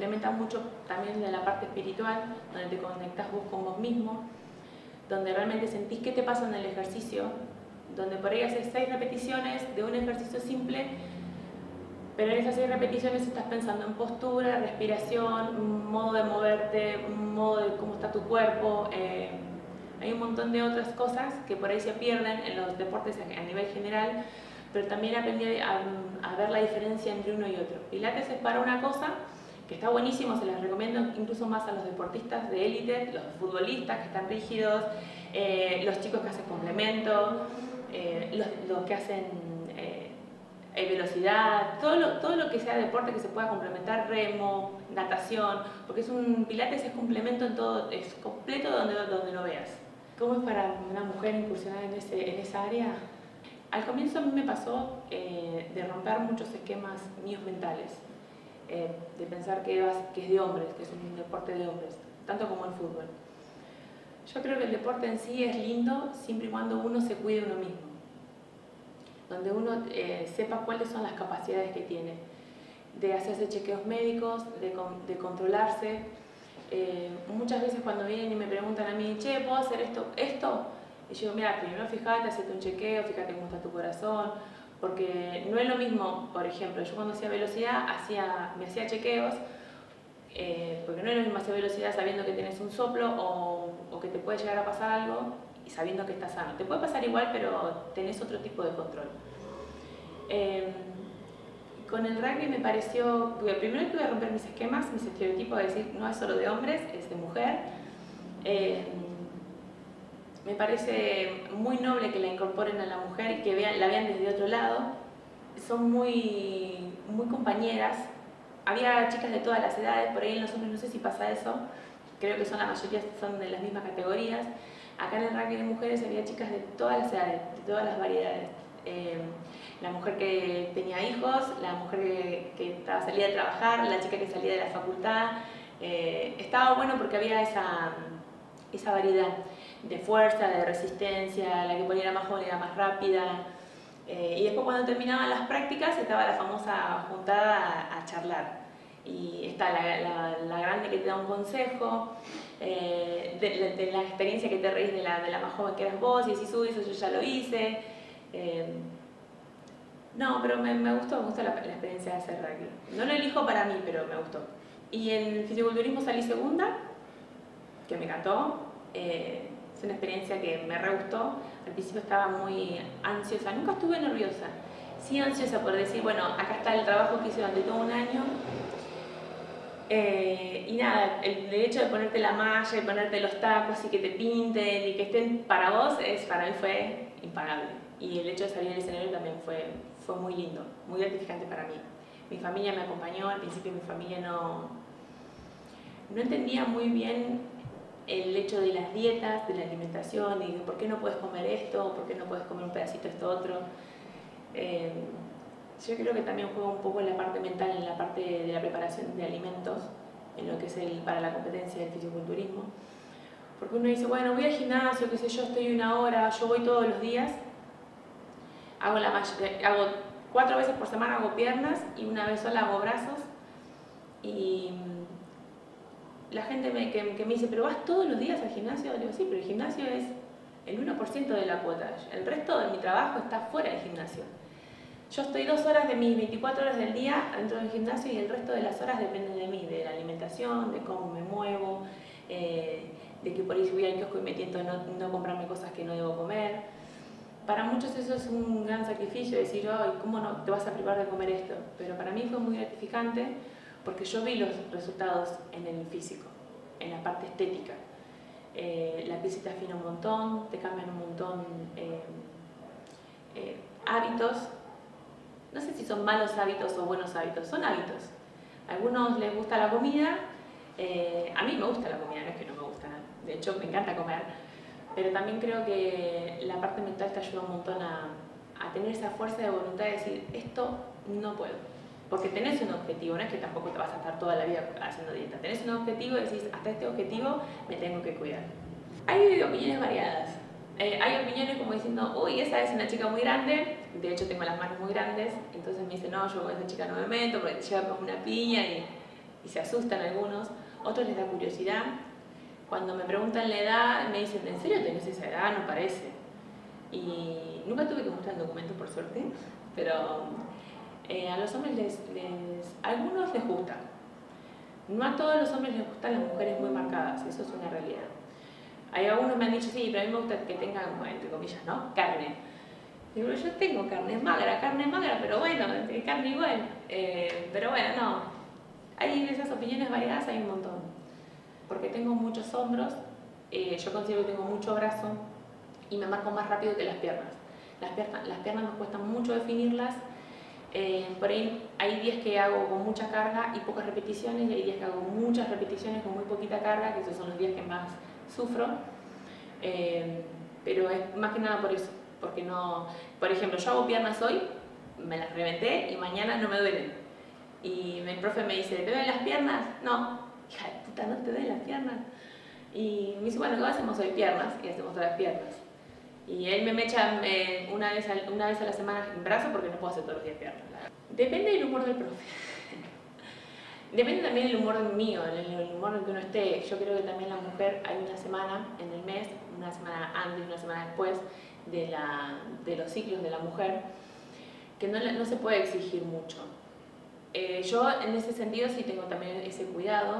mm, que se complementa mucho también de la parte espiritual, donde te conectas vos con vos mismo, donde realmente sentís qué te pasa en el ejercicio, donde por ahí haces seis repeticiones de un ejercicio simple, pero en esas seis repeticiones estás pensando en postura, respiración, modo de moverte, modo de cómo está tu cuerpo. Eh, hay un montón de otras cosas que por ahí se pierden en los deportes a nivel general, pero también aprendí a, ver la diferencia entre uno y otro. Pilates es para una cosa que está buenísimo, se les recomiendo incluso más a los deportistas de élite, los futbolistas que están rígidos, eh, los chicos que hacen complemento, eh, los, que hacen eh, velocidad, todo lo, todo lo que sea deporte que se pueda complementar, remo, natación, porque es un pilates es complemento en todo, es completo donde, donde lo veas. ¿Cómo es para una mujer incursionar en, ese, en esa área? Al comienzo a mí me pasó eh, de romper muchos esquemas míos mentales, eh, de pensar que, es de hombres, que es un deporte de hombres, tanto como el fútbol. Yo creo que el deporte en sí es lindo siempre y cuando uno se cuide uno mismo, donde uno eh, sepa cuáles son las capacidades que tiene, de hacerse chequeos médicos, de, de controlarse. muchas veces cuando vienen y me preguntan a mí, che, ¿puedo hacer esto? ¿Esto? Y yo digo, mira, primero fíjate, hacete un chequeo, fíjate cómo está tu corazón, porque no es lo mismo, por ejemplo, yo cuando hacía velocidad hacía, me hacía chequeos, eh, porque no es lo mismo hacer velocidad sabiendo que tienes un soplo o, que te puede llegar a pasar algo y sabiendo que estás sano. Te puede pasar igual, pero tenés otro tipo de control. Eh, con el rugby me pareció, primero tuve que romper mis esquemas, mis estereotipos de decir no es solo de hombres, es de mujer. Eh, me parece muy noble que la incorporen a la mujer y que vean, la vean desde otro lado. Son muy, muy compañeras. Había chicas de todas las edades, por ahí en los hombres no sé si pasa eso. Creo que son la mayoría son de las mismas categorías. Acá en el ranking de mujeres había chicas de todas las edades, de todas las variedades. Eh, la mujer que tenía hijos, la mujer que, que salía de trabajar, la chica que salía de la facultad. Eh, estaba bueno porque había esa, esa variedad de fuerza, de resistencia, la que ponía más joven era más rápida. Eh, y después cuando terminaban las prácticas estaba la famosa juntada a, charlar. Y está la, la, grande que te da un consejo, eh, de, la experiencia que te reís de la, de la más joven que eras vos y decís, uy, eso yo ya lo hice. Eh, no, pero me, gustó, me gustó la, experiencia de hacer rugby. No lo elijo para mí, pero me gustó. Y en fisiculturismo salí segunda, que me encantó. Es una experiencia que me re gustó. Al principio estaba muy ansiosa, nunca estuve nerviosa. Sí ansiosa por decir, bueno, acá está el trabajo que hice durante todo un año. Eh, y nada, el, hecho de ponerte la malla y ponerte los tacos y que te pinten y que estén para vos, es, para mí fue impagable. Y el hecho de salir al escenario también fue, fue muy lindo, muy gratificante para mí. Mi familia me acompañó, al principio mi familia no, no entendía muy bien el hecho de las dietas, de la alimentación y de por qué no puedes comer esto, por qué no puedes comer un pedacito esto otro. Eh, yo creo que también juega un poco en la parte mental, en la parte de la preparación de alimentos, en lo que es el, para la competencia del fisiculturismo. Porque uno dice, bueno, voy al gimnasio, qué sé yo, estoy una hora, yo voy todos los días, hago, la, hago cuatro veces por semana hago piernas y una vez sola hago brazos y la gente me, que, me dice, pero vas todos los días al gimnasio, digo, sí, pero el gimnasio es el 1% de la cuota, el resto de mi trabajo está fuera del gimnasio. Yo estoy dos horas de mis 24 horas del día dentro del gimnasio y el resto de las horas dependen de mí, de la alimentación, de cómo me muevo, eh, de que por ahí voy al kiosco y me tiento no, no comprarme cosas que no debo comer. Para muchos eso es un gran sacrificio, decir, ay, ¿cómo no te vas a privar de comer esto? Pero para mí fue muy gratificante porque yo vi los resultados en el físico, en la parte estética. eh, la piel se te afina un montón, te cambian un montón eh, eh, hábitos. No sé si son malos hábitos o buenos hábitos, son hábitos. A algunos les gusta la comida, a mí me gusta la comida, no es que no me gusta, de hecho me encanta comer, pero también creo que la parte mental te ayuda un montón a, a tener esa fuerza de voluntad de decir, esto no puedo porque tenés un objetivo, no es que tampoco te vas a estar toda la vida haciendo dieta. Tenés un objetivo y decís, hasta este objetivo me tengo que cuidar. Hay opiniones variadas. Eh, hay opiniones como diciendo, uy, esa es una chica muy grande, de hecho tengo las manos muy grandes, entonces me dicen, no, yo con esa chica no me meto porque te lleva como una piña y, y se asustan algunos. Otros les da curiosidad. Cuando me preguntan la edad, me dicen, ¿en serio tenés esa edad? No parece. Y nunca tuve que mostrar el documento, por suerte, pero eh, a los hombres les, algunos les gusta. No a todos los hombres les gustan las mujeres muy marcadas, eso es una realidad. Hay algunos me han dicho, sí, pero a mí me gusta que tengan, entre comillas, ¿no? Carne. Digo, yo tengo carne magra, carne magra, pero bueno, carne igual. Eh, pero bueno, no. Hay esas opiniones variadas, hay un montón. Porque tengo muchos hombros, eh, yo considero que tengo mucho brazo y me marco más rápido que las piernas. Las, piernas, las piernas me cuestan mucho definirlas eh, por ahí hay días que hago con mucha carga y pocas repeticiones y hay días que hago muchas repeticiones con muy poquita carga, que esos son los días que más sufro. Eh, pero es más que nada por eso, porque no... Por ejemplo, yo hago piernas hoy, me las reventé y mañana no me duelen. Y el profe me dice, ¿te duelen las piernas? No. Hija de puta, ¿no te duelen las piernas? Y me dice, bueno, ¿qué hacemos hoy? Piernas. Y hacemos todas las piernas. Y él me mecha una, vez a, una vez a la semana en brazo porque no puedo hacer todos los días piernas. Depende del humor del profe. Depende también del humor mío, el humor en que uno esté. Yo creo que también la mujer hay una semana en el mes, una semana antes y una semana después de, la, de los ciclos de la mujer, que no, no se puede exigir mucho. Eh, yo en ese sentido sí tengo también ese cuidado.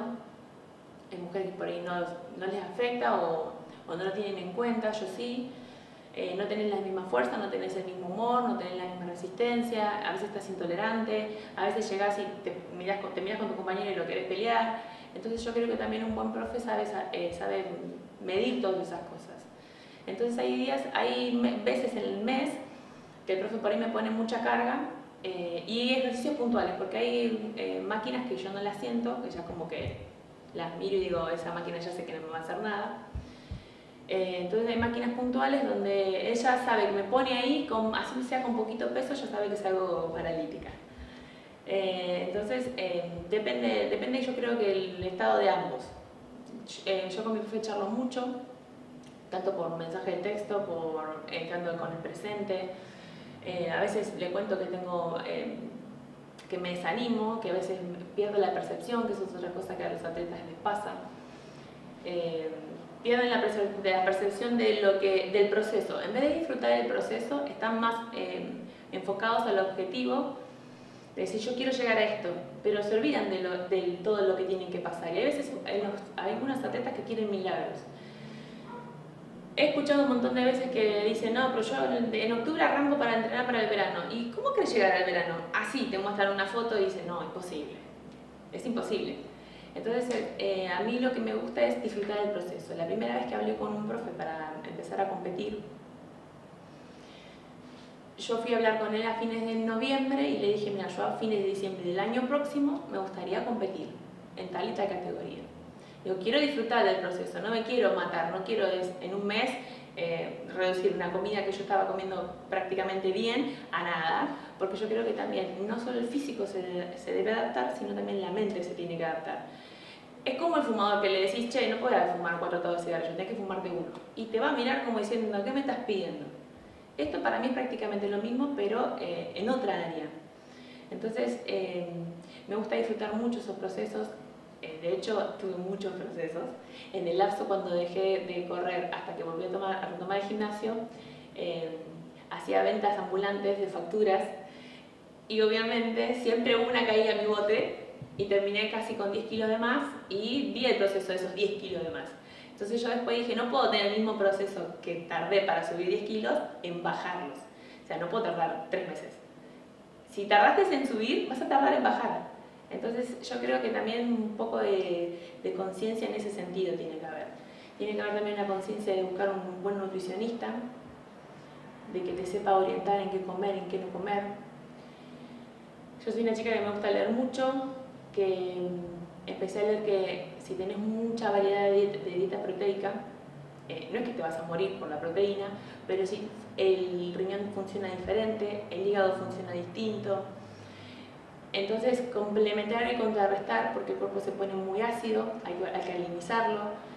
Hay mujeres que por ahí no, no les afecta o, o no lo tienen en cuenta, yo sí. Eh, no tenés la misma fuerza, no tenés el mismo humor, no tenés la misma resistencia, a veces estás intolerante, a veces llegás y te miras con, te con tu compañero y lo querés pelear. Entonces yo creo que también un buen profe sabe, eh, medir todas esas cosas. Entonces hay días, hay veces en el mes que el profe por ahí me pone mucha carga eh, y ejercicios puntuales, porque hay máquinas que yo no las siento, que ya como que las miro y digo, esa máquina ya sé que no me va a hacer nada eh, entonces hay máquinas puntuales donde ella sabe que me pone ahí, con, así sea con poquito peso, ya sabe que es algo paralítica. Eh, entonces eh, depende, depende yo creo que el estado de ambos. yo con mi profe charlo mucho, tanto por mensaje de texto, por estando con el presente. a veces le cuento que tengo que me desanimo, que a veces pierdo la percepción, que eso es otra cosa que a los atletas les pasa pierden la, la percepción de lo que, del proceso. En vez de disfrutar del proceso, están más eh, enfocados al objetivo de decir yo quiero llegar a esto, pero se olvidan de, lo, de todo lo que tienen que pasar. Y hay veces hay, hay algunas atletas que quieren milagros. He escuchado un montón de veces que dicen, no, pero yo en octubre arranco para entrenar para el verano. ¿Y cómo querés llegar al verano? Así, te muestran una foto y dicen, no, imposible. Es imposible. Entonces, eh, a mí lo que me gusta es disfrutar del proceso. La primera vez que hablé con un profe para empezar a competir, yo fui a hablar con él a fines de noviembre y le dije, mira, yo a fines de diciembre del año próximo me gustaría competir en tal y tal categoría. Yo quiero disfrutar del proceso, no me quiero matar, no quiero en un mes eh, reducir una comida que yo estaba comiendo prácticamente bien a nada, porque yo creo que también no solo el físico se, se debe adaptar, sino también la mente se tiene que adaptar. Es como el fumador que le decís, che, no puedes fumar cuatro tabas de cigarrillo, tienes que fumarte uno. Y te va a mirar como diciendo, ¿qué me estás pidiendo? Esto para mí es prácticamente lo mismo, pero eh, en otra área. Entonces, eh, me gusta disfrutar mucho esos procesos. Eh, de hecho, tuve muchos procesos. En el lapso cuando dejé de correr hasta que volví a, tomar, el gimnasio, hacía ventas ambulantes de facturas y obviamente siempre una caía a mi bote y terminé casi con 10 kilos de más y vi el proceso de esos 10 kilos de más. Entonces yo después dije, no puedo tener el mismo proceso que tardé para subir 10 kilos en bajarlos. O sea, no puedo tardar 3 meses. Si tardaste en subir, vas a tardar en bajar. Entonces yo creo que también un poco de, de conciencia en ese sentido tiene que haber. tiene que haber también una conciencia de buscar un buen nutricionista, de que te sepa orientar en qué comer, en qué no comer. Yo soy una chica que me gusta leer mucho, que empecé que si tenés mucha variedad de dieta, proteica, eh, no es que te vas a morir por la proteína, pero sí el riñón funciona diferente, el hígado funciona distinto. Entonces, complementar y contrarrestar, porque el cuerpo se pone muy ácido, hay que, hay que alinizarlo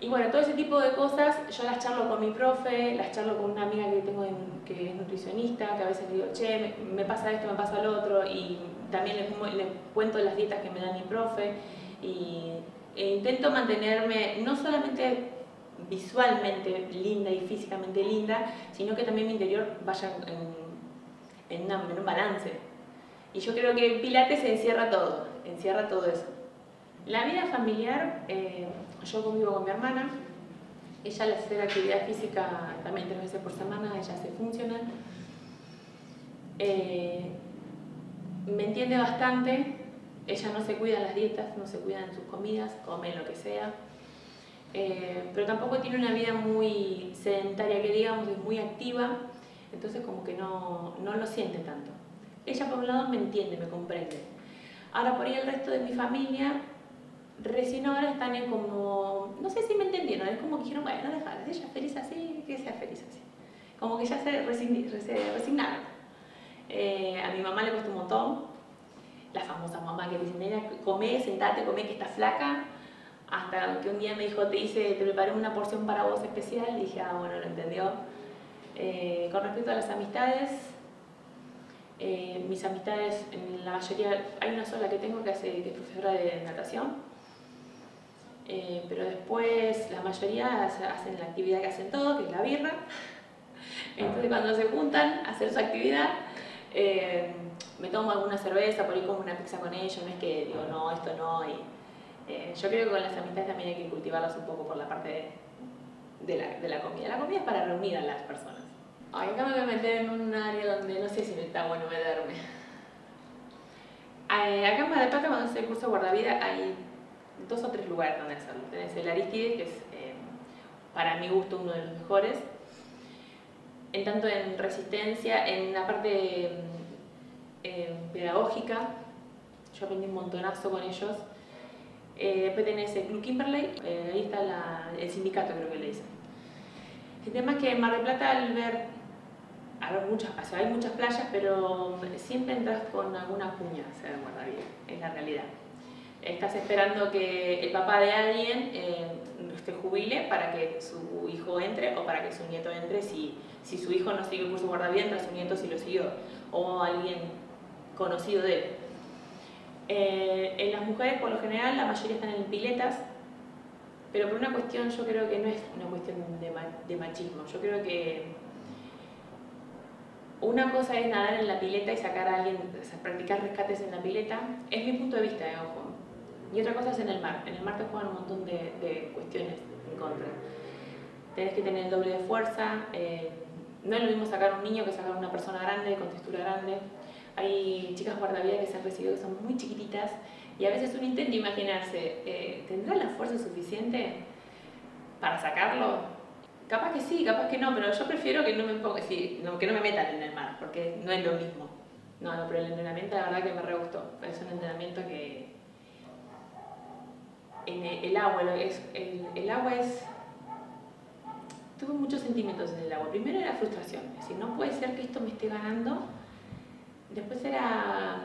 y bueno, todo ese tipo de cosas yo las charlo con mi profe, las charlo con una amiga que tengo que es nutricionista, que a veces le digo, che, me, pasa esto, me pasa lo otro, y también le, cuento las dietas que me da mi profe, y e intento mantenerme no solamente visualmente linda y físicamente linda, sino que también mi interior vaya en, en un balance. Y yo creo que Pilates encierra todo, encierra todo eso. La vida familiar, eh, yo convivo con mi hermana, ella al hacer actividad física también tres veces por semana, ella hace funcional. Eh, me entiende bastante, ella no se cuida las dietas, no se cuida en sus comidas, come lo que sea, eh, pero tampoco tiene una vida muy sedentaria, que digamos, es muy activa, entonces como que no, no lo siente tanto. Ella por un lado me entiende, me comprende. Ahora por ahí el resto de mi familia recién ahora están en como, no sé si me entendieron, es como que dijeron, bueno, dejar, ella es feliz así, que sea feliz así. Como que ya se, resignaron. Eh, a mi mamá le cuesta un montón, la famosa mamá que dice, nena, come, sentate, come que estás flaca, hasta que un día me dijo, te hice, te preparé una porción para vos especial, y dije, ah, bueno, lo entendió. Eh, con respecto a las amistades, eh, mis amistades, en la mayoría, hay una sola que tengo que es profesora de natación, eh, pero después la mayoría hacen la actividad que hacen todos, que es la birra. Entonces cuando se juntan a hacer su actividad, eh, me tomo alguna cerveza, por ahí como una pizza con ellos, no es que digo, no, esto no. Y, eh, yo creo que con las amistades también hay que cultivarlas un poco por la parte de, la, de la comida. La comida es para reunir a las personas. Ay, acá me voy a meter en un área donde no sé si me está bueno meterme. acá en Mar del Plata, cuando curso guardavida, hay dos o tres lugares donde hacerlo. Tenés el Aristides, que es eh, para mi gusto uno de los mejores, en tanto en resistencia, en la parte eh, pedagógica, yo aprendí un montonazo con ellos. Eh, después tenés el Club Kimberley, ahí está el sindicato creo que le dicen. El tema es que en Mar del Plata al ver, muchas, hay muchas playas, pero siempre entras con alguna cuña, o sea, bien, es la realidad estás esperando que el papá de alguien eh, se jubile para que su hijo entre o para que su nieto entre si, si su hijo no sigue el curso guardavidas, su nieto sí lo siguió o alguien conocido de él. Eh, en las mujeres por lo general la mayoría están en piletas pero por una cuestión yo creo que no es una cuestión de, de machismo, yo creo que una cosa es nadar en la pileta y sacar a alguien, practicar rescates en la pileta, es mi punto de vista, eh, ojo y otra cosa es en el mar. En el mar te juegan un montón de, cuestiones en contra. Tenés que tener el doble de fuerza. Eh, no es lo mismo sacar un niño que sacar una persona grande, con textura grande. Hay chicas guardavidas que se han recibido que son muy chiquititas y a veces uno intenta imaginarse, eh, ¿tendrá la fuerza suficiente para sacarlo? Capaz que sí, capaz que no, pero yo prefiero que no me ponga, sí, que no me metan en el mar, porque no es lo mismo. No, no, pero el entrenamiento la verdad que me re gustó. Es un entrenamiento que, en el agua, es, el, agua es... Tuve muchos sentimientos en el agua. Primero era frustración, es decir, no puede ser que esto me esté ganando. Después era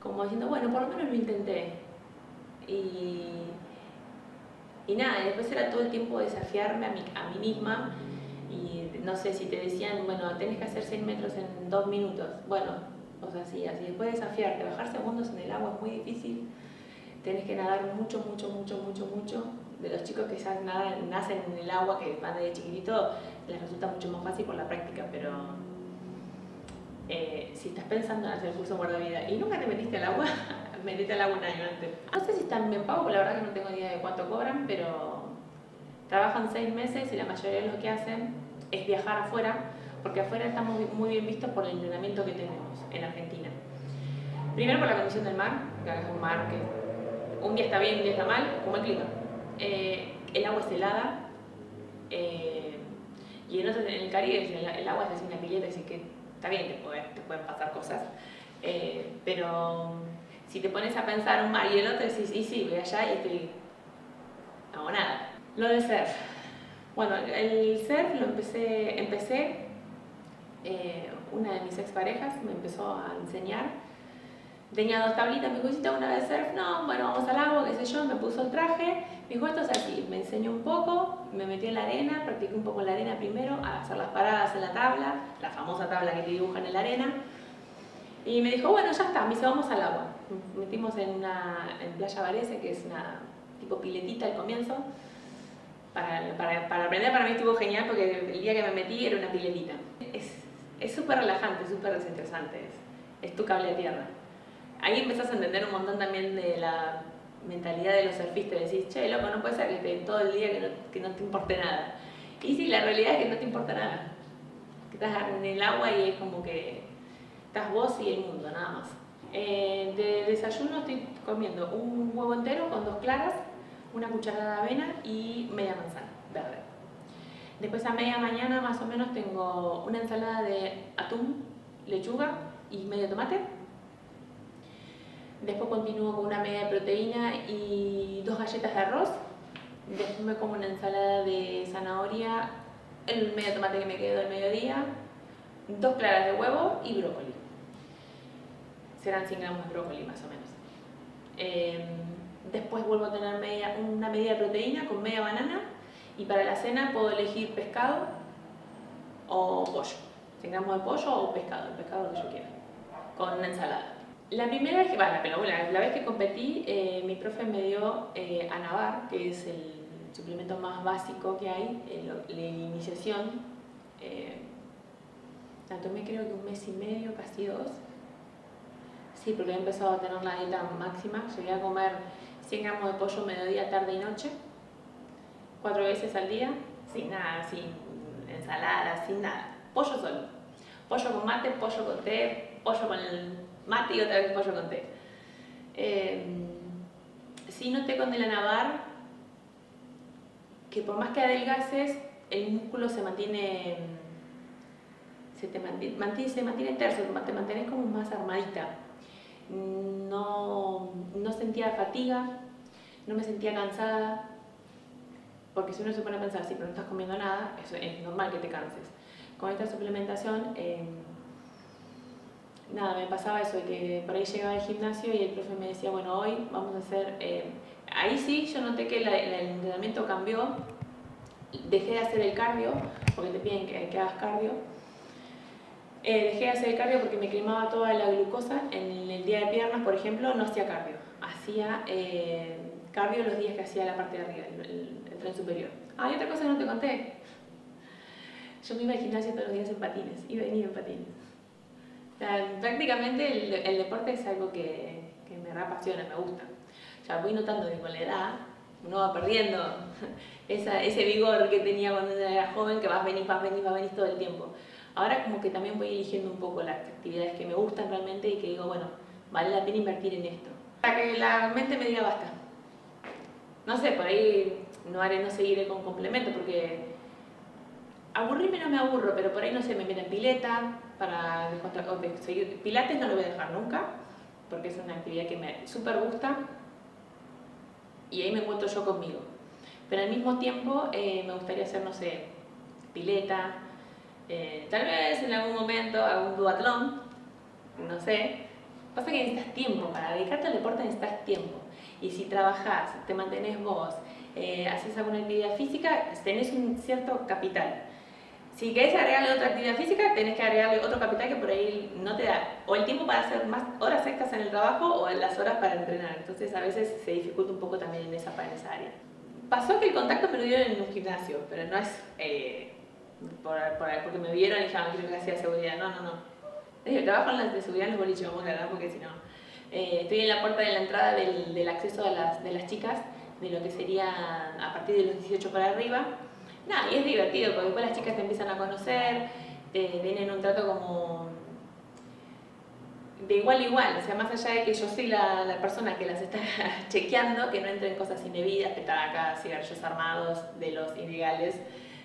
como diciendo, bueno, por lo menos lo intenté. Y, y nada, después era todo el tiempo desafiarme a mí, a mí misma. Y no sé si te decían, bueno, tenés que hacer 6 metros en 2 minutos. Bueno, o sea, así, así. Después desafiarte, bajar segundos en el agua es muy difícil tenés que nadar mucho, mucho, mucho, mucho, mucho. De los chicos que ya nacen en el agua, que van de chiquitito, les resulta mucho más fácil por la práctica, pero eh, si estás pensando en hacer el curso guardavida y nunca te metiste al agua, metete al agua un año antes. No sé si están bien pagos, la verdad que no tengo idea de cuánto cobran, pero trabajan seis meses y la mayoría de lo que hacen es viajar afuera, porque afuera estamos muy bien vistos por el entrenamiento que tenemos en Argentina. Primero por la condición del mar, que es un mar que un día está bien, un día está mal, como el clima. Eh, el agua es helada. Eh, y en, el Caribe el, agua es una pileta, así que está bien, te, te pueden pasar cosas. Eh, pero si te pones a pensar un mar y el otro, decís, sí, sí, voy allá y estoy... No hago nada. Lo de surf. Bueno, el surf lo empecé, empecé eh, una de mis exparejas me empezó a enseñar tenía dos tablitas, me dijo, ¿hiciste una vez surf? No, bueno, vamos al agua, qué sé yo, me puso el traje, me dijo, esto es así, me enseñó un poco, me metí en la arena, practiqué un poco en la arena primero, a hacer las paradas en la tabla, la famosa tabla que te dibujan en la arena, y me dijo, bueno, ya está, me dice, vamos al agua. Metimos en una en Playa Varese, que es una tipo piletita al comienzo, para, para, para, aprender para mí estuvo genial porque el día que me metí era una piletita. Es súper relajante, súper desinteresante, es, es tu cable a tierra ahí empezás a entender un montón también de la mentalidad de los surfistas, decís, che, loco, no puede ser que esté todo el día que no, que no te importe nada. Y sí, la realidad es que no te importa nada. Que estás en el agua y es como que estás vos y el mundo, nada más. Eh, de desayuno estoy comiendo un huevo entero con dos claras, una cucharada de avena y media manzana verde. Después a media mañana más o menos tengo una ensalada de atún, lechuga y medio tomate Después continúo con una media de proteína y dos galletas de arroz. Después me como una ensalada de zanahoria, el medio tomate que me quedó al mediodía, dos claras de huevo y brócoli. Serán 100 gramos de brócoli más o menos. Em, después vuelvo a tener media, una media de proteína con media banana y para la cena puedo elegir pescado o pollo. 100 gramos de pollo o pescado, el pescado que yo quiera, con una ensalada. La primera vez que, bueno, pero la vez que competí, eh, mi profe me dio eh, Anavar, que es el suplemento más básico que hay, la iniciación. Eh, la tomé creo que un mes y medio, casi dos. Sí, porque he empezado a tener la dieta máxima. Llegué a comer 100 gramos de pollo mediodía, tarde y noche, cuatro veces al día, sin nada, sin ensalada, sin nada. Pollo solo. Pollo con mate, pollo con té, pollo con el mate y otra vez pollo con té. Eh, sí noté con el anabar que por más que adelgaces, el músculo se mantiene, se te mantiene, se mantiene terso, te mantienes como más armadita. No, no sentía fatiga, no me sentía cansada, porque si uno se pone a pensar, si pero no estás comiendo nada, eso es normal que te canses. Con esta suplementación, eh, nada, me pasaba eso, de que por ahí llegaba al gimnasio y el profe me decía, bueno, hoy vamos a hacer... Eh, ahí sí, yo noté que el entrenamiento cambió, dejé de hacer el cardio, porque te piden que, hagas cardio. Eh, dejé de hacer el cardio porque me quemaba toda la glucosa. En el día de piernas, por ejemplo, no hacía cardio. Hacía eh, cardio los días que hacía la parte de arriba, el, tren superior. Ah, y otra cosa que no te conté. Yo me iba al gimnasio todos los días en patines, iba y venía en patines prácticamente el, deporte es algo que, que me apasiona, me gusta. Ya voy notando que con la edad uno va perdiendo esa, ese vigor que tenía cuando era joven, que vas, venís, vas, venís, vas, venís todo el tiempo. Ahora como que también voy eligiendo un poco las actividades que me gustan realmente y que digo, bueno, vale la pena invertir en esto. Para que la mente me diga basta. No sé, por ahí no haré, no seguiré con complemento porque aburrirme no me aburro, pero por ahí no sé, me meto en pileta, para seguir. Pilates no lo voy a dejar nunca, porque es una actividad que me súper gusta y ahí me encuentro yo conmigo. Pero al mismo tiempo eh, me gustaría hacer, no sé, pileta, eh, tal vez en algún momento algún duatlón, no sé. Pasa que necesitas tiempo, para dedicarte al deporte necesitas tiempo. Y si trabajas, te mantenés vos, eh, haces alguna actividad física, tenés un cierto capital. Si querés agregarle otra actividad física, tenés que agregarle otro capital que por ahí no te da o el tiempo para hacer más horas extras en el trabajo o las horas para entrenar. Entonces a veces se dificulta un poco también en esa, en esa área. Pasó que el contacto me lo dieron en un gimnasio, pero no es eh, por, porque me vieron y dijeron que yo hacía seguridad. No, no, no. Yo trabajo en las de seguridad en los boliches, vamos a hablar porque si no. Eh, estoy en la puerta de la entrada del, del acceso de las, de las chicas, de lo que sería a partir de los 18 para arriba Nada, y es divertido porque después las chicas te empiezan a conocer, te tienen un trato como de igual a igual, o sea, más allá de que yo soy la, la persona que las está chequeando, que no entren cosas indebidas, acá cigarrillos armados de los ilegales,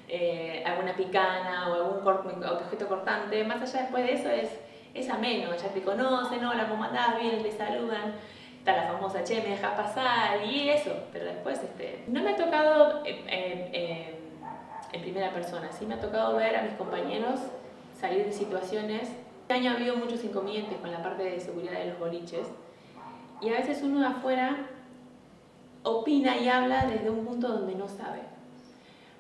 eh, alguna picana o algún objeto cortante, más allá después de eso es, es ameno, ya te conocen, hola, ¿cómo andás? Vienen, te saludan, está la famosa, che, me dejas pasar y eso, pero después este, no me ha tocado eh, eh, en primera persona, sí me ha tocado ver a mis compañeros salir de situaciones este año ha habido muchos inconvenientes con la parte de seguridad de los boliches y a veces uno de afuera opina y habla desde un punto donde no sabe.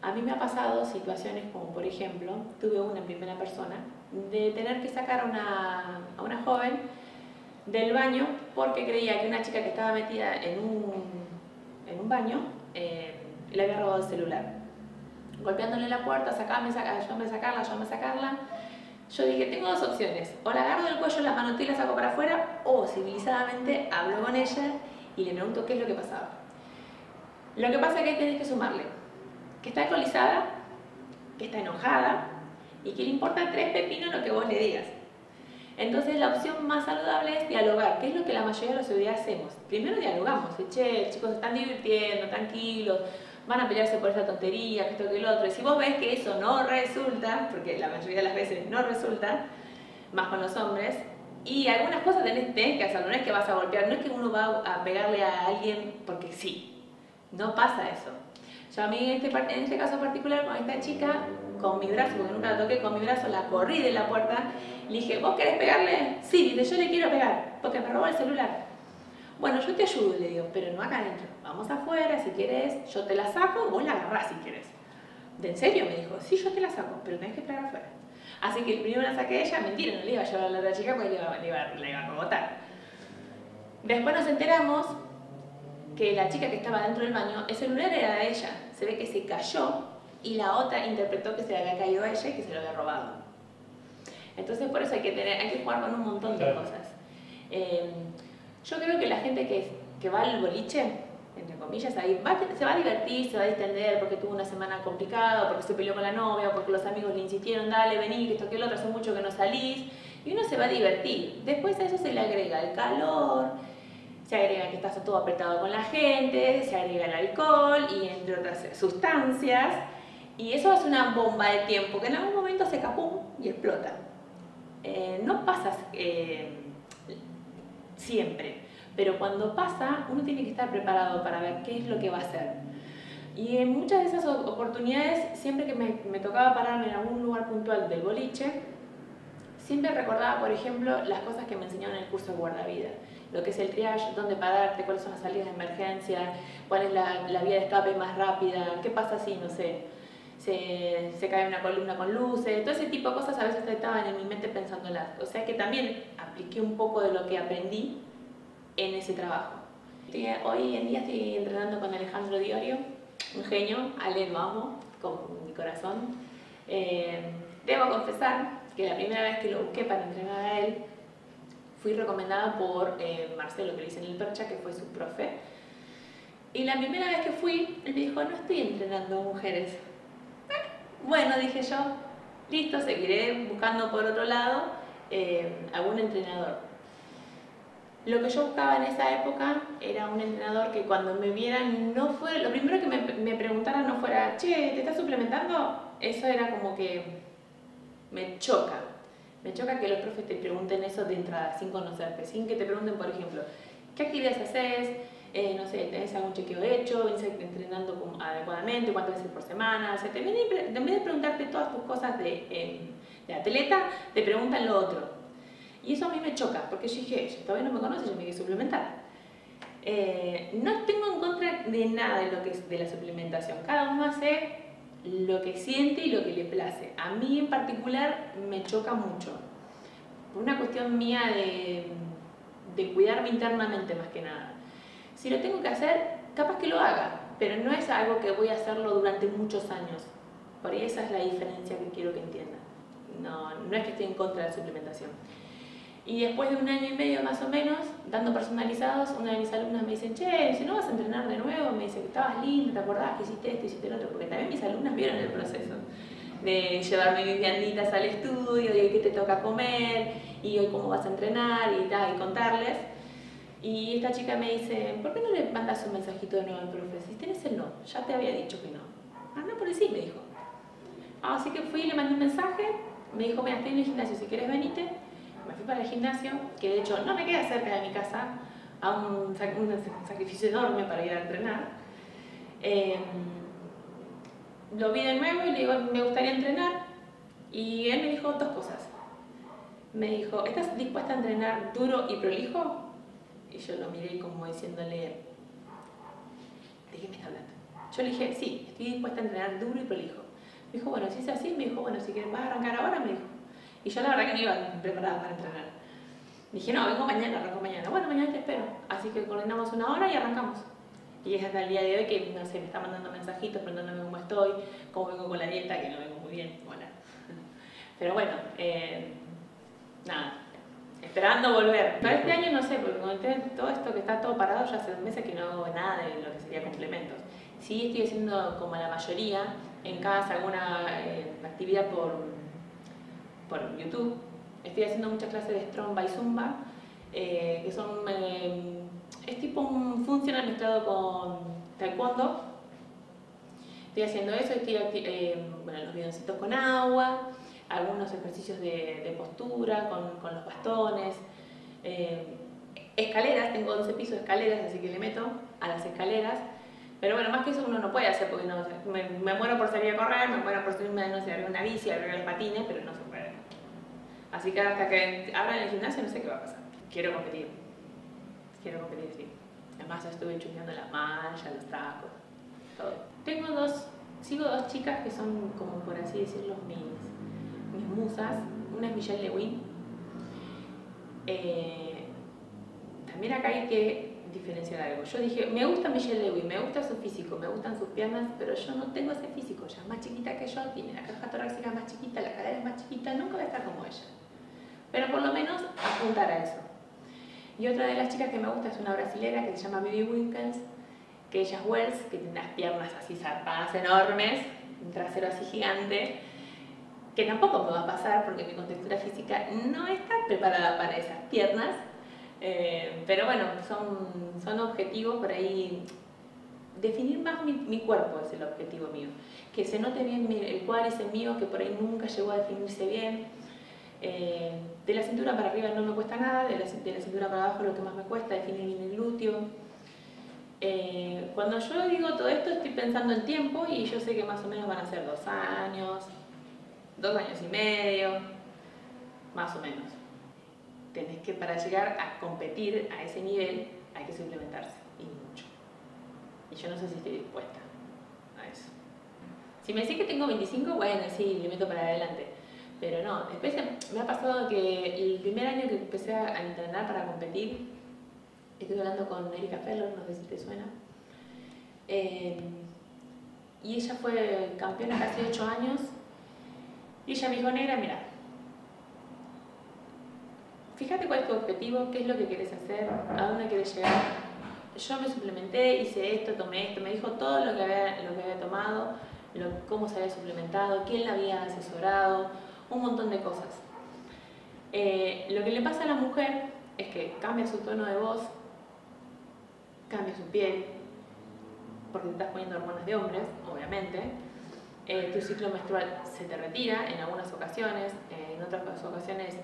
A mí me ha pasado situaciones como, por ejemplo, tuve una en primera persona, de tener que sacar a una, a una joven del baño porque creía que una chica que estaba metida en un, en un baño eh, le había robado el celular. Golpeándole la puerta, sacame, sacarla, ayúdame a sacarla, ayúdame a sacarla yo dije, tengo dos opciones, o la agarro del cuello, la manotea y la saco para afuera, o civilizadamente hablo con ella y le pregunto qué es lo que pasaba. Lo que pasa es que ahí tenés que sumarle que está alcoholizada, que está enojada y que le importa tres pepinos lo que vos le digas. Entonces la opción más saludable es dialogar, que es lo que la mayoría de los ciudadanos hacemos. Primero dialogamos, che, chicos están divirtiendo, tranquilos, van a pelearse por esta tontería, que esto, que el otro. Y si vos ves que eso no resulta, porque la mayoría de las veces no resulta, más con los hombres, y algunas cosas tenés, que hacerlo, no es que vas a golpear, no es que uno va a pegarle a alguien porque sí, no pasa eso. Yo a mí en este, este caso particular con esta chica, con mi brazo, porque nunca la toqué, con mi brazo la corrí de la puerta, le dije, ¿vos querés pegarle? Sí, dice, yo le quiero pegar, porque me robó el celular. Bueno, yo te ayudo, le digo, pero no acá adentro. Vamos afuera, si quieres, yo te la saco, vos la agarrás si quieres. ¿De en serio? Me dijo, sí, yo te la saco, pero tenés que esperar afuera. Así que primero la saqué a ella, mentira, no le iba a llevar a la otra chica porque le iba, le iba, la iba a rebotar. Después nos enteramos que la chica que estaba dentro del baño, el celular era de ella. Se ve que se cayó y la otra interpretó que se le había caído a ella y que se lo había robado. Entonces por eso hay que, tener, hay que jugar con un montón de cosas. Eh, yo creo que la gente que, que va al boliche, comillas, ahí se va a divertir, se va a distender porque tuvo una semana complicada, porque se peleó con la novia, porque los amigos le insistieron, dale, vení, que esto que el otro, hace mucho que no salís, y uno se va a divertir. Después a eso se le agrega el calor, se agrega que estás todo apretado con la gente, se agrega el alcohol y entre otras sustancias, y eso hace una bomba de tiempo que en algún momento se capum y explota. Eh, no pasas... Eh, siempre. Pero cuando pasa, uno tiene que estar preparado para ver qué es lo que va a hacer. Y en muchas de esas oportunidades, siempre que me, me tocaba pararme en algún lugar puntual del boliche, siempre recordaba, por ejemplo, las cosas que me enseñaron en el curso de guardavida. Lo que es el triage, dónde pararte, cuáles son las salidas de emergencia, cuál es la, la vía de escape más rápida, qué pasa si, no sé, se, se, cae una columna con luces, todo ese tipo de cosas a veces estaban en mi mente pensándolas. O sea que también apliqué un poco de lo que aprendí en ese trabajo. hoy en día estoy entrenando con Alejandro Diorio, un genio, Ale lo amo con mi corazón. Eh, debo confesar que la primera vez que lo busqué para entrenar a él, fui recomendada por eh, Marcelo, que le en el Percha, que fue su profe. Y la primera vez que fui, él me dijo, no estoy entrenando mujeres, bueno, dije yo, listo, seguiré buscando por otro lado eh, algún entrenador. Lo que yo buscaba en esa época era un entrenador que cuando me vieran no fuera, lo primero que me, me preguntaran no fuera, che, ¿te estás suplementando? Eso era como que me choca. Me choca que los profes te pregunten eso de entrada, sin conocerte, sin que te pregunten, por ejemplo, ¿qué actividades haces? Eh, no sé, tenés algún chequeo hecho, venís entrenando adecuadamente, cuántas veces por semana, o en vez de preguntarte todas tus cosas de, eh, de, atleta, te preguntan lo otro. Y eso a mí me choca, porque yo dije, todavía no me conoces, yo me quiero suplementar. Eh, no tengo en contra de nada de lo que es de la suplementación, cada uno hace lo que siente y lo que le place. A mí en particular me choca mucho, por una cuestión mía de, de cuidarme internamente más que nada. Si lo tengo que hacer, capaz que lo haga, pero no es algo que voy a hacerlo durante muchos años. Por ahí esa es la diferencia que quiero que entiendan. No, no es que esté en contra de la suplementación. Y después de un año y medio más o menos, dando personalizados, una de mis alumnas me dice, che, si no vas a entrenar de nuevo, me dice que estabas lindo, te acordás que hiciste esto, hiciste lo otro, porque también mis alumnas vieron el proceso de llevarme mis vianditas al estudio, de qué te toca comer, y hoy cómo vas a entrenar y tal, y contarles. Y esta chica me dice, ¿por qué no le mandas un mensajito de nuevo al profe? Si tienes el no, ya te había dicho que no. Ah, no, por sí, me dijo. Así que fui y le mandé un mensaje, me dijo, mira, estoy en el gimnasio, si quieres venite. Fui para el gimnasio, que de hecho no me queda cerca de mi casa, a un, sacrificio enorme para ir a entrenar. Em, lo vi de nuevo y le digo, me gustaría entrenar. Y él me dijo dos cosas. Me dijo, ¿estás dispuesta a entrenar duro y prolijo? Y yo lo miré como diciéndole, ¿de qué me está hablando? Yo le dije, sí, estoy dispuesta a entrenar duro y prolijo. Me dijo, bueno, si es así, me dijo, bueno, si quieres, vas a arrancar ahora, me dijo. Y yo la verdad que no iba preparada para entrenar. Dije, no, vengo mañana, arranco mañana. Bueno, mañana te espero. Así que coordinamos una hora y arrancamos. Y es hasta el día de hoy que, no sé, me está mandando mensajitos preguntándome cómo estoy, cómo vengo con la dieta, que no vengo muy bien. Bueno. Pero bueno, eh, nada, esperando volver. Para este año no sé, porque con todo esto que está todo parado, ya hace meses que no hago nada de lo que sería complementos. Sí estoy haciendo como la mayoría en casa alguna eh, actividad por, por YouTube. Estoy haciendo muchas clases de Strong y Zumba, eh, que son, eh, es tipo un funcional mezclado con taekwondo. Estoy haciendo eso, estoy bueno, los bidoncitos con agua, algunos ejercicios de, postura con, con, los bastones, escaleras, tengo 12 pisos de escaleras, así que le meto a las escaleras pero bueno, más que eso uno no puede hacer porque no, me, muero por salir a correr, me muero por salirme no sé, una bici, arriba el patines, pero no se puede. Así que hasta que abran el gimnasio no sé qué va a pasar. Quiero competir. Quiero competir, sí. Además estuve chuleando las manchas, los tacos, todo. Tengo dos, sigo dos chicas que son como por así decirlo mis, mis musas. Una es Michelle Lewin. Eh, también acá hay que diferenciar algo. Yo dije, me gusta Michelle Lewin, me gusta su físico, me gustan sus piernas, pero yo no tengo ese físico. Ella es más chiquita que yo, tiene la caja torácica más chiquita, la cadera es más chiquita, nunca voy a estar como ella. Pero por lo menos apuntar a eso. Y otra de las chicas que me gusta es una brasilera que se llama Bibi Winkles, que ella es Wells, que tiene unas piernas así zarpadas enormes, un trasero así gigante, que tampoco me va a pasar porque mi contextura física no está preparada para esas piernas, eh, pero bueno, son, son objetivos por ahí. Definir más mi, cuerpo es el objetivo mío. Que se note bien el cuádriceps mío, que por ahí nunca llegó a definirse bien. Eh, de la cintura para arriba no me cuesta nada, de la, de la cintura para abajo lo que más me cuesta definir bien el glúteo. Eh, cuando yo digo todo esto estoy pensando en tiempo y yo sé que más o menos van a ser dos años, dos años y medio, más o menos tenés que, para llegar a competir a ese nivel, hay que suplementarse, y mucho. Y yo no sé si estoy dispuesta a eso. Si me decís que tengo 25, bueno, sí, le meto para adelante. Pero no, después me ha pasado que el primer año que empecé a entrenar para competir, estoy hablando con Erika Feller, no sé si te suena, eh, y ella fue campeona casi 8 años, y ella me dijo, negra, mira, fíjate cuál es tu objetivo, qué es lo que quieres hacer, a dónde quieres llegar. Yo me suplementé, hice esto, tomé esto, me dijo todo lo que había tomado, cómo se había suplementado, quién la había asesorado, un montón de cosas. Eh, lo que le pasa a la mujer es que cambia su tono de voz, cambia su piel, porque te estás poniendo hormonas de hombres, obviamente. Eh, tu ciclo menstrual se te retira en algunas ocasiones, eh, en otras ocasiones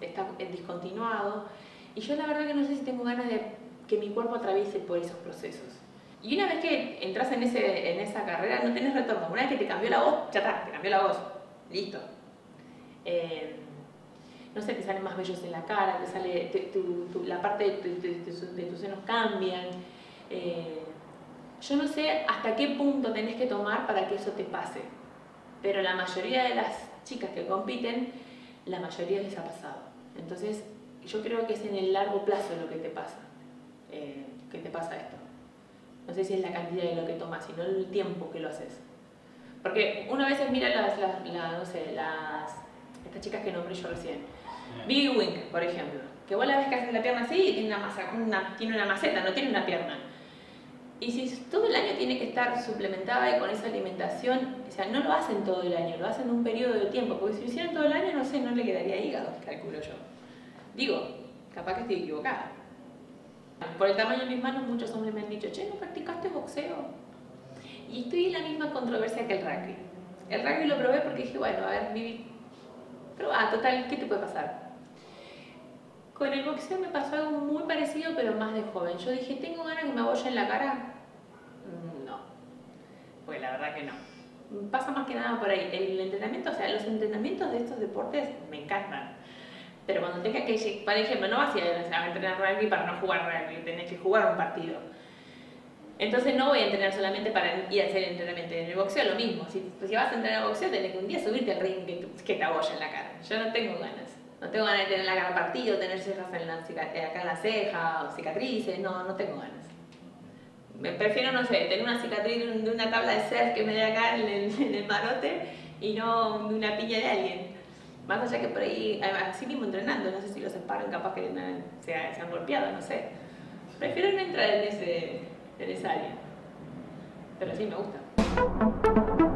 está discontinuado. Y yo la verdad que no sé si tengo ganas de que mi cuerpo atraviese por esos procesos. Y una vez que entras en, ese, en esa carrera, no tenés retorno. Una vez que te cambió la voz, ya está, te cambió la voz. Listo. Eh, no sé, te salen más vellos en la cara, te sale, la parte de, tus senos cambian. Eh, yo no sé hasta qué punto tenés que tomar para que eso te pase. Pero la mayoría de las chicas que compiten la mayoría les ha pasado. Entonces, yo creo que es en el largo plazo lo que te pasa, eh, que te pasa esto. No sé si es la cantidad de lo que tomas, sino el tiempo que lo haces. Porque uno a veces mira las, no sé, las, estas chicas que nombré yo recién. Big Wink, por ejemplo, que vos la ves que hace la pierna así y tiene una, masa, una, tiene una maceta, no tiene una pierna. Y si todo el año tiene que estar suplementada y con esa alimentación, o sea, no lo hacen todo el año, lo hacen un periodo de tiempo, porque si lo hicieran todo el año, no sé, no le quedaría hígado, calculo yo. Digo, capaz que estoy equivocada. Por el tamaño de mis manos, muchos hombres me han dicho, che, ¿no practicaste boxeo? Y estoy en la misma controversia que el rugby. El rugby lo probé porque dije, bueno, a ver, viví. Pero, ah, total, ¿qué te puede pasar? Con el boxeo me pasó algo muy parecido, pero más de joven. Yo dije, ¿tengo ganas que me en la cara? No. Pues la verdad que no. Pasa más que nada por ahí. El entrenamiento, o sea, los entrenamientos de estos deportes me encantan. Pero cuando tenga que, por ejemplo, no vas a ir a entrenar rugby para no jugar rugby, tenés que jugar un partido. Entonces no voy a entrenar solamente para ir a hacer entrenamiento. En el boxeo lo mismo. Si, si vas a entrenar boxeo, tenés que un día subirte al ring que, que te aboya en la cara. Yo no tengo ganas. No tengo ganas de tener la cara partido, tener cejas en la, eh, acá en la ceja, o cicatrices, no, no tengo ganas. Me prefiero, no sé, tener una cicatriz de una tabla de surf que me dé acá en el, en el marote y no de una piña de alguien. Más allá que por ahí, así mismo entrenando, no sé si los separan, capaz que se han golpeado, no sé. Prefiero no entrar en, ese, área. Pero sí me gusta.